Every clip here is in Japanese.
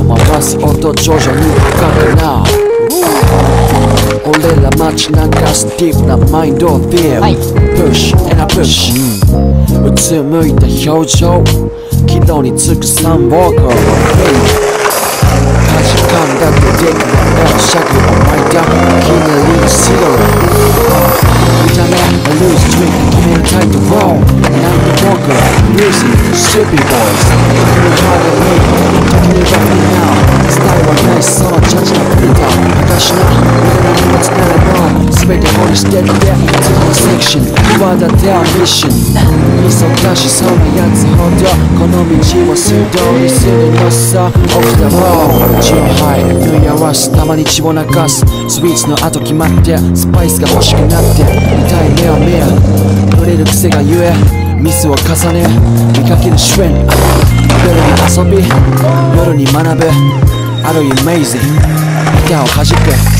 を回す音徐々に深くなる俺ら街中スティープなマインドを feel、push and a push、うつむいた表情軌道につくサンボーカーかじかんだってできないシャキを巻いたいきなりて掘り捨てて次のセクション企てはミッション忙しそうなやつほどこの道を素通りするのさ Off the road ジムハイ縫い合わすたまに血を流すスイーツの後決まってスパイスが欲しくなって痛い目を見る触れる癖がゆえミスを重ね見かけるシュレン夜に遊び夜に学ぶ Are you amazing? 歌を弾く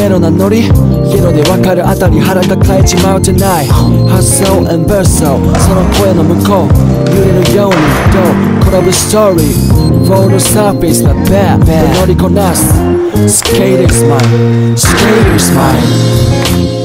メロなノリイエロでわかるあたり腹抱えちまうじゃない。発想 and verso その声の向こう揺れるようにどう。転ぶストーリー。ロールサーフェイスがベアベア乗りこなす。スケータースマイルスケータースマイル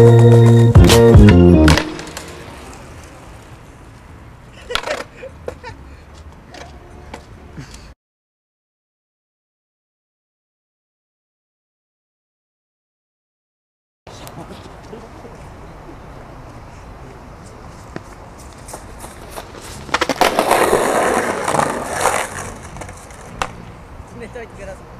違うな